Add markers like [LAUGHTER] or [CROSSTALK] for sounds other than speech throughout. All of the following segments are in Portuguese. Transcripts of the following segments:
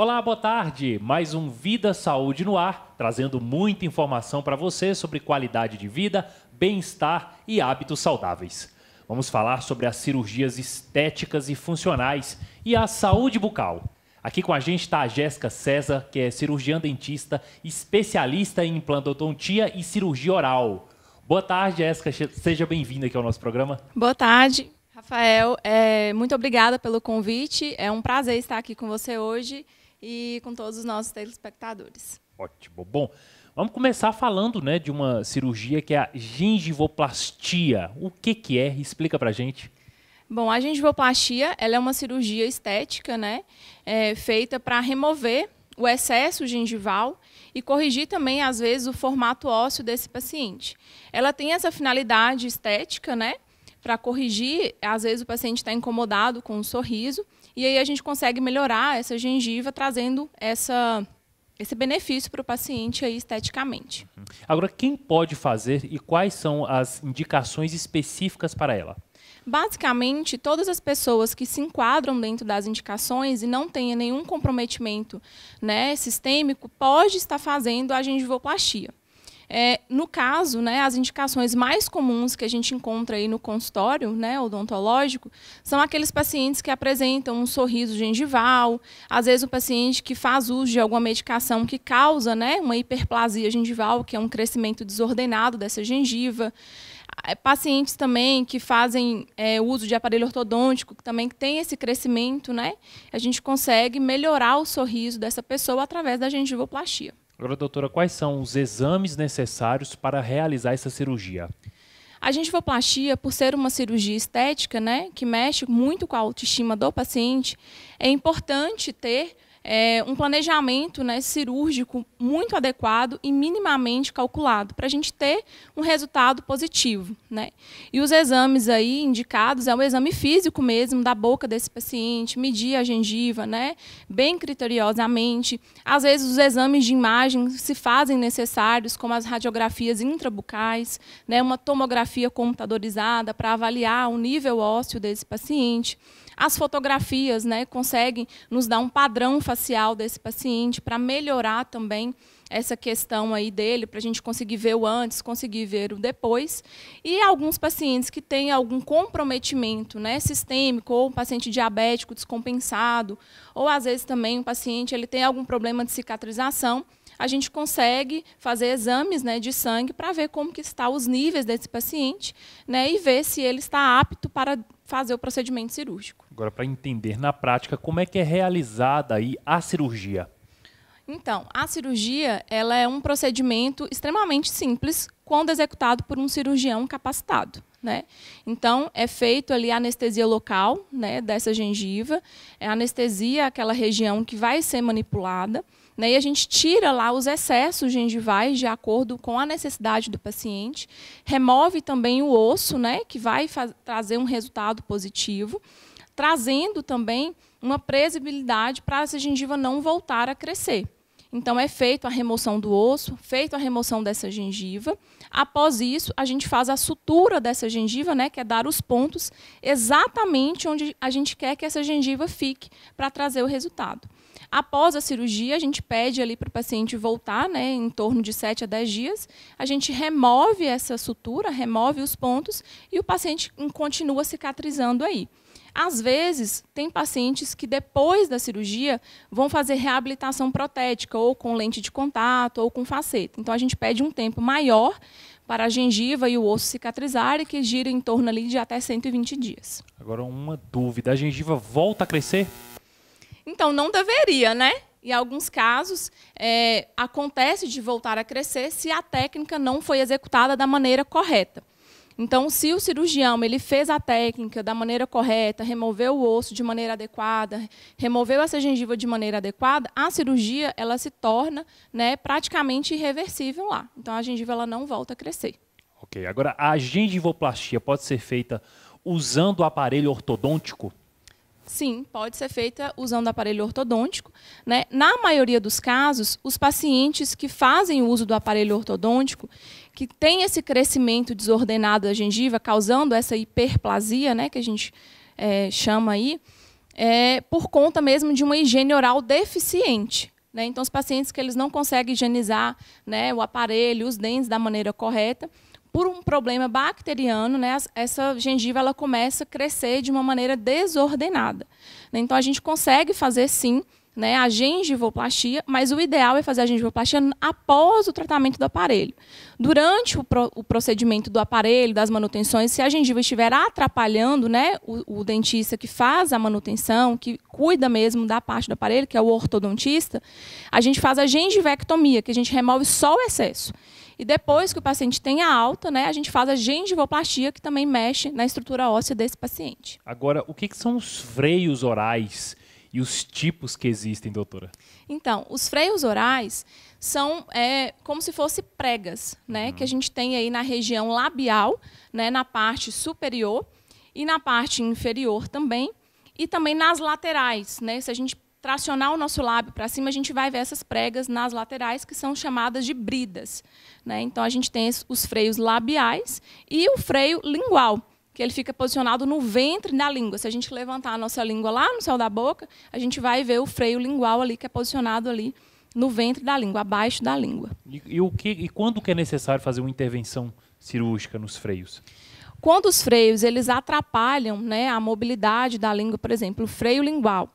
Olá, boa tarde. Mais um Vida Saúde no ar, trazendo muita informação para você sobre qualidade de vida, bem-estar e hábitos saudáveis. Vamos falar sobre as cirurgias estéticas e funcionais e a saúde bucal. Aqui com a gente está a Jéssica César, que é cirurgiã dentista, especialista em implantodontia e cirurgia oral. Boa tarde, Jéssica. Seja bem-vinda aqui ao nosso programa. Boa tarde, Rafael. É, muito obrigada pelo convite. É um prazer estar aqui com você hoje e com todos os nossos telespectadores. Ótimo. Bom, vamos começar falando né, de uma cirurgia que é a gengivoplastia. O que, que é? Explica pra gente. Bom, a gengivoplastia ela é uma cirurgia estética né, é, feita para remover o excesso gengival e corrigir também, às vezes, o formato ósseo desse paciente. Ela tem essa finalidade estética, né? Para corrigir, às vezes o paciente está incomodado com um sorriso, e aí a gente consegue melhorar essa gengiva, trazendo essa, esse benefício para o paciente aí esteticamente. Agora, quem pode fazer e quais são as indicações específicas para ela? Basicamente, todas as pessoas que se enquadram dentro das indicações e não tenham nenhum comprometimento né, sistêmico, pode estar fazendo a gengivoplastia. É, no caso, né, as indicações mais comuns que a gente encontra aí no consultório né, odontológico são aqueles pacientes que apresentam um sorriso gengival, às vezes o paciente que faz uso de alguma medicação que causa né, uma hiperplasia gengival, que é um crescimento desordenado dessa gengiva. É, pacientes também que fazem é, uso de aparelho ortodôntico, que também tem esse crescimento, né? A gente consegue melhorar o sorriso dessa pessoa através da gengivoplastia. Agora, doutora, quais são os exames necessários para realizar essa cirurgia? A gengivoplastia, por ser uma cirurgia estética, né, que mexe muito com a autoestima do paciente, é importante ter é, um planejamento né, cirúrgico muito adequado e minimamente calculado, para a gente ter um resultado positivo. Né? E os exames aí indicados é o exame físico mesmo da boca desse paciente, medir a gengiva, né, bem criteriosamente. Às vezes os exames de imagem se fazem necessários, como as radiografias intrabucais, né, uma tomografia computadorizada para avaliar o nível ósseo desse paciente. As fotografias né, conseguem nos dar um padrão facial desse paciente para melhorar também essa questão aí dele, para a gente conseguir ver o antes, conseguir ver o depois. E alguns pacientes que têm algum comprometimento né, sistêmico, ou um paciente diabético descompensado, ou às vezes também um paciente ele tem algum problema de cicatrização, a gente consegue fazer exames né, de sangue para ver como que está os níveis desse paciente né, e ver se ele está apto para fazer o procedimento cirúrgico. Agora, para entender na prática, como é que é realizada aí a cirurgia? Então, a cirurgia ela é um procedimento extremamente simples quando executado por um cirurgião capacitado. Né? Então, é feito ali a anestesia local né, dessa gengiva, é anestesia aquela região que vai ser manipulada, né, e a gente tira lá os excessos gengivais de acordo com a necessidade do paciente, remove também o osso, né, que vai trazer um resultado positivo, trazendo também uma previsibilidade para essa gengiva não voltar a crescer. Então, é feita a remoção do osso, feita a remoção dessa gengiva. Após isso, a gente faz a sutura dessa gengiva, né, que é dar os pontos exatamente onde a gente quer que essa gengiva fique para trazer o resultado. Após a cirurgia, a gente pede ali para o paciente voltar, né, em torno de 7 a 10 dias. A gente remove essa sutura, remove os pontos e o paciente continua cicatrizando aí. Às vezes, tem pacientes que depois da cirurgia vão fazer reabilitação protética, ou com lente de contato, ou com faceta. Então, a gente pede um tempo maior para a gengiva e o osso cicatrizarem, que gira em torno ali de até 120 dias. Agora, uma dúvida: a gengiva volta a crescer? Então, não deveria, né? Em alguns casos, é, acontece de voltar a crescer se a técnica não foi executada da maneira correta. Então, se o cirurgião ele fez a técnica da maneira correta, removeu o osso de maneira adequada, removeu essa gengiva de maneira adequada, a cirurgia ela se torna né, praticamente irreversível lá. Então, a gengiva ela não volta a crescer. Ok. Agora, a gengivoplastia pode ser feita usando o aparelho ortodôntico? Sim, pode ser feita usando aparelho ortodôntico. Né? Na maioria dos casos, os pacientes que fazem uso do aparelho ortodôntico, que tem esse crescimento desordenado da gengiva, causando essa hiperplasia, né, que a gente é, chama aí, é, por conta mesmo de uma higiene oral deficiente. Né? Então, os pacientes que eles não conseguem higienizar né, o aparelho, os dentes da maneira correta, por um problema bacteriano, né, essa gengiva ela começa a crescer de uma maneira desordenada. Né? Então, a gente consegue fazer, sim, né, a gengivoplastia, mas o ideal é fazer a gengivoplastia após o tratamento do aparelho. Durante o, pro, o procedimento do aparelho, das manutenções, se a gengiva estiver atrapalhando né, o, o, dentista que faz a manutenção, que cuida mesmo da parte do aparelho, que é o ortodontista, a gente faz a gengivectomia, que a gente remove só o excesso. E depois que o paciente tem a alta, né, a gente faz a gengivoplastia, que também mexe na estrutura óssea desse paciente. Agora, o que, que são os freios orais? e os tipos que existem, doutora? Então, os freios orais são é, como se fossem pregas, né, uhum. que a gente tem aí na região labial, né, na parte superior e na parte inferior também, e também nas laterais, né? Se a gente tracionar o nosso lábio para cima, a gente vai ver essas pregas nas laterais que são chamadas de bridas, né? Então a gente tem os freios labiais e o freio lingual, que ele fica posicionado no ventre da língua. Se a gente levantar a nossa língua lá no céu da boca, a gente vai ver o freio lingual ali, que é posicionado ali no ventre da língua, abaixo da língua. E, e o que, e quando que é necessário fazer uma intervenção cirúrgica nos freios? Quando os freios eles atrapalham né, a mobilidade da língua, por exemplo, o freio lingual,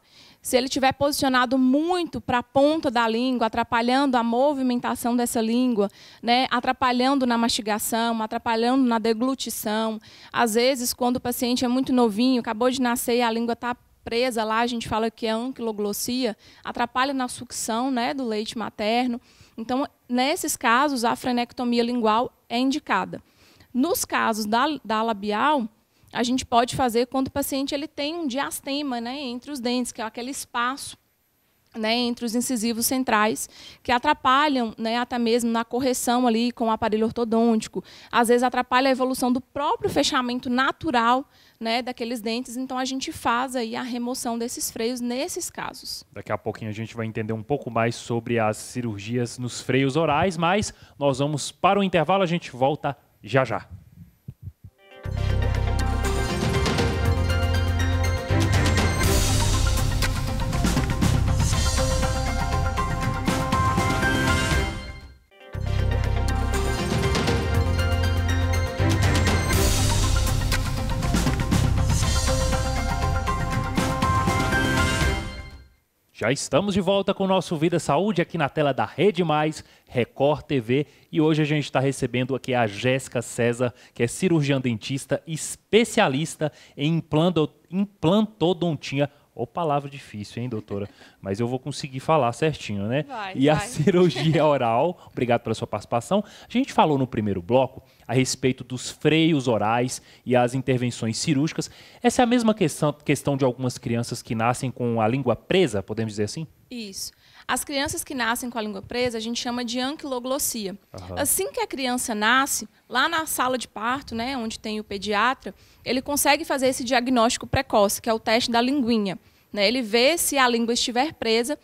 se ele estiver posicionado muito para a ponta da língua, atrapalhando a movimentação dessa língua, né, atrapalhando na mastigação, atrapalhando na deglutição. Às vezes, quando o paciente é muito novinho, acabou de nascer e a língua está presa lá, a gente fala que é anquiloglossia, atrapalha na sucção né, do leite materno. Então, nesses casos, a frenectomia lingual é indicada. Nos casos da, da labial, a gente pode fazer quando o paciente ele tem um diastema né, entre os dentes, que é aquele espaço né, entre os incisivos centrais, que atrapalham né, até mesmo na correção ali com o aparelho ortodôntico. Às vezes atrapalha a evolução do próprio fechamento natural né, daqueles dentes. Então a gente faz aí a remoção desses freios nesses casos. Daqui a pouquinho a gente vai entender um pouco mais sobre as cirurgias nos freios orais, mas nós vamos para o intervalo, a gente volta já já. Já estamos de volta com o nosso Vida Saúde aqui na tela da Rede Mais, Record TV, e hoje a gente está recebendo aqui a Jéssica César, que é cirurgiã dentista, especialista em implantodontia Ô, palavra difícil, hein, doutora? Mas eu vou conseguir falar certinho, né? Vai, e vai. a [LAUGHS] cirurgia oral, obrigado pela sua participação. A gente falou no primeiro bloco a respeito dos freios orais e as intervenções cirúrgicas. Essa é a mesma questão, questão de algumas crianças que nascem com a língua presa, podemos dizer assim? Isso. As crianças que nascem com a língua presa, a gente chama de anquiloglossia. Uhum. Assim que a criança nasce, lá na sala de parto, né, onde tem o pediatra, ele consegue fazer esse diagnóstico precoce, que é o teste da linguinha. Né? Ele vê se a língua estiver presa.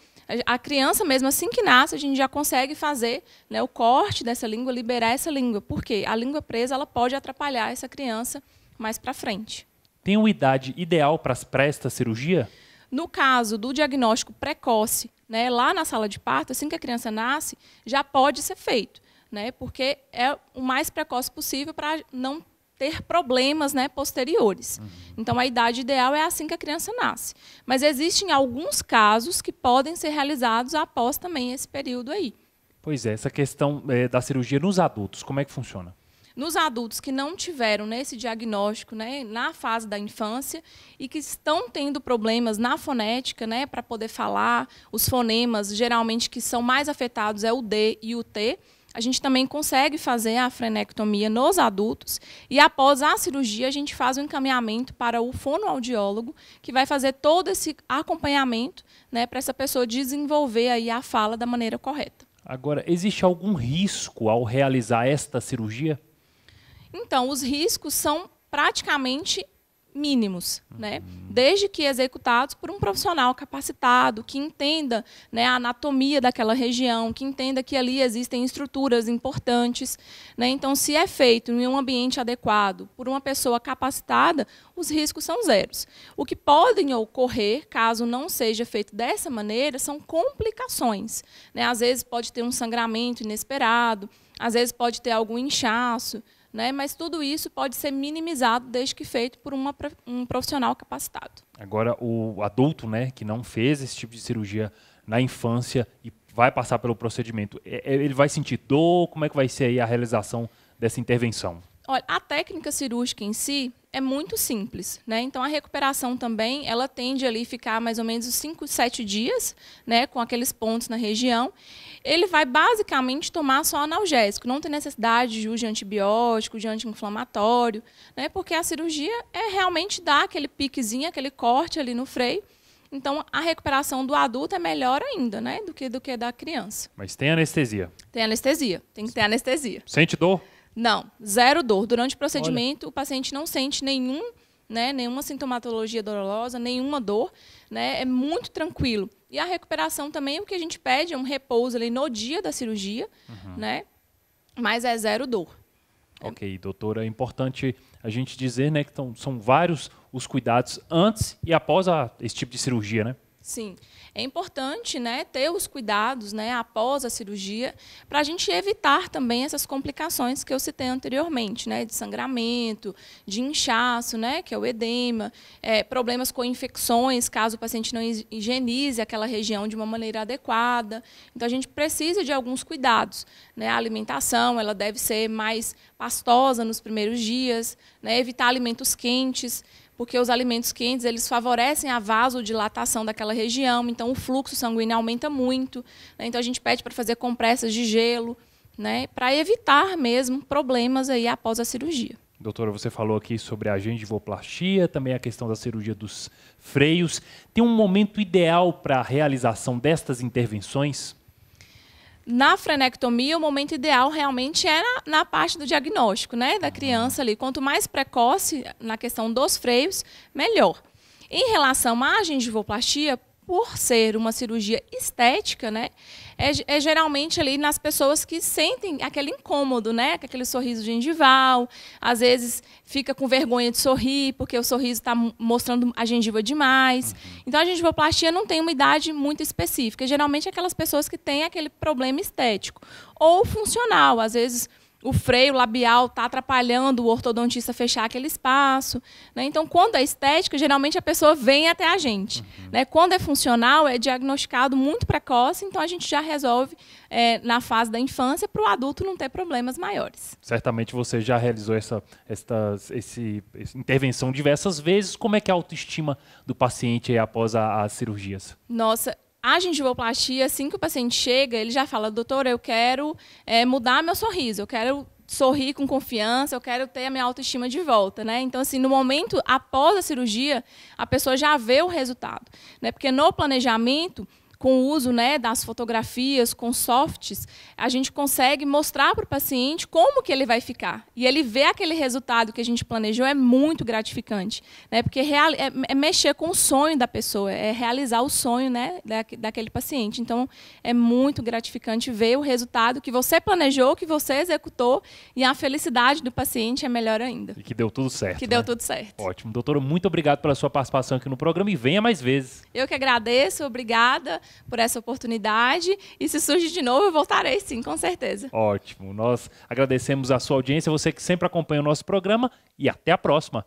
A criança, mesmo assim que nasce, a gente já consegue fazer né, o corte dessa língua, liberar essa língua. Por quê? A língua presa ela pode atrapalhar essa criança mais para frente. Tem uma idade ideal para esta cirurgia? No caso do diagnóstico precoce, né, lá na sala de parto, assim que a criança nasce, já pode ser feito, né, porque é o mais precoce possível para não ter problemas né, posteriores. Uhum. Então, a idade ideal é assim que a criança nasce. Mas existem alguns casos que podem ser realizados após também esse período aí. Pois é, essa questão é, da cirurgia nos adultos, como é que funciona? Nos adultos que não tiveram nesse diagnóstico né, na fase da infância e que estão tendo problemas na fonética né, para poder falar, os fonemas geralmente que são mais afetados é o D e o T. A gente também consegue fazer a frenectomia nos adultos e após a cirurgia a gente faz o encaminhamento para o fonoaudiólogo que vai fazer todo esse acompanhamento né, para essa pessoa desenvolver aí a fala da maneira correta. Agora, existe algum risco ao realizar esta cirurgia? Então, os riscos são praticamente mínimos, né? Desde que executados por um profissional capacitado, que entenda né, a anatomia daquela região, que entenda que ali existem estruturas importantes. Né? Então, se é feito em um ambiente adequado por uma pessoa capacitada, os riscos são zeros. O que podem ocorrer, caso não seja feito dessa maneira, são complicações. Né? Às vezes pode ter um sangramento inesperado, às vezes pode ter algum inchaço, né? mas tudo isso pode ser minimizado desde que feito por uma, um profissional capacitado. Agora, o adulto né, que não fez esse tipo de cirurgia na infância e vai passar pelo procedimento, é, é, ele vai sentir dor? Como é que vai ser a realização dessa intervenção? Olha, a técnica cirúrgica em si é muito simples, né? Então a recuperação também, ela tende ali ficar mais ou menos 5, 7 dias, né, com aqueles pontos na região. Ele vai basicamente tomar só analgésico, não tem necessidade de uso de antibiótico, de anti-inflamatório, né? Porque a cirurgia é realmente dar aquele piquezinho, aquele corte ali no freio. Então a recuperação do adulto é melhor ainda, né, do que do que da criança. Mas tem anestesia. Tem anestesia, tem que ter anestesia. Sente dor? Não, zero dor. Durante o procedimento, Olha. o paciente não sente nenhum, né, nenhuma sintomatologia dolorosa, nenhuma dor, né, é muito tranquilo. E a recuperação também, o que a gente pede é um repouso ali no dia da cirurgia, uhum. né, mas é zero dor. Ok, doutora, é importante a gente dizer, né, que tão, são vários os cuidados antes e após a, esse tipo de cirurgia, né? Sim. É importante né, ter os cuidados né, após a cirurgia para a gente evitar também essas complicações que eu citei anteriormente, né, de sangramento, de inchaço, né, que é o edema, é, problemas com infecções, caso o paciente não higienize aquela região de uma maneira adequada. Então, a gente precisa de alguns cuidados. Né? A alimentação ela deve ser mais pastosa nos primeiros dias, né, evitar alimentos quentes porque os alimentos quentes eles favorecem a vasodilatação daquela região, então o fluxo sanguíneo aumenta muito. Né? Então a gente pede para fazer compressas de gelo, né? para evitar mesmo problemas aí após a cirurgia. Doutora, você falou aqui sobre a gengivoplastia, também a questão da cirurgia dos freios. Tem um momento ideal para a realização destas intervenções? Na frenectomia, o momento ideal realmente é na, na, parte do diagnóstico, né, da criança ali. Quanto mais precoce na questão dos freios, melhor. Em relação à gengivoplastia, por ser uma cirurgia estética, né, é, é, geralmente ali nas pessoas que sentem aquele incômodo, né, aquele sorriso gengival, às vezes fica com vergonha de sorrir porque o sorriso está mostrando a gengiva demais. Uhum. Então a gengivoplastia não tem uma idade muito específica. Geralmente é aquelas pessoas que têm aquele problema estético ou funcional, às vezes o freio labial está atrapalhando o ortodontista fechar aquele espaço. Né? Então, quando é estética, geralmente a pessoa vem até a gente. Uhum. Né? Quando é funcional, é diagnosticado muito precoce, então a gente já resolve é, na fase da infância para o adulto não ter problemas maiores. Certamente você já realizou essa, esse, essa intervenção diversas vezes. Como é que é a autoestima do paciente após a, as cirurgias? Nossa, a gengivoplastia, assim que o paciente chega, ele já fala, doutor, eu quero é, mudar meu sorriso, eu quero sorrir com confiança, eu quero ter a minha autoestima de volta, né? Então, assim, no momento após a cirurgia, a pessoa já vê o resultado, né? Porque no planejamento com o uso né, das fotografias, com softs, a gente consegue mostrar para o paciente como que ele vai ficar. E ele vê aquele resultado que a gente planejou é muito gratificante. Né, porque é, é, mexer com o sonho da pessoa, é realizar o sonho né, da, daquele paciente. Então, é muito gratificante ver o resultado que você planejou, que você executou, e a felicidade do paciente é melhor ainda. E que deu tudo certo. Que né? deu tudo certo. Ótimo. Doutora, muito obrigado pela sua participação aqui no programa e venha mais vezes. Eu que agradeço, obrigada por essa oportunidade. E se surge de novo, eu voltarei sim, com certeza. Ótimo. Nós agradecemos a sua audiência, você que sempre acompanha o nosso programa e até a próxima.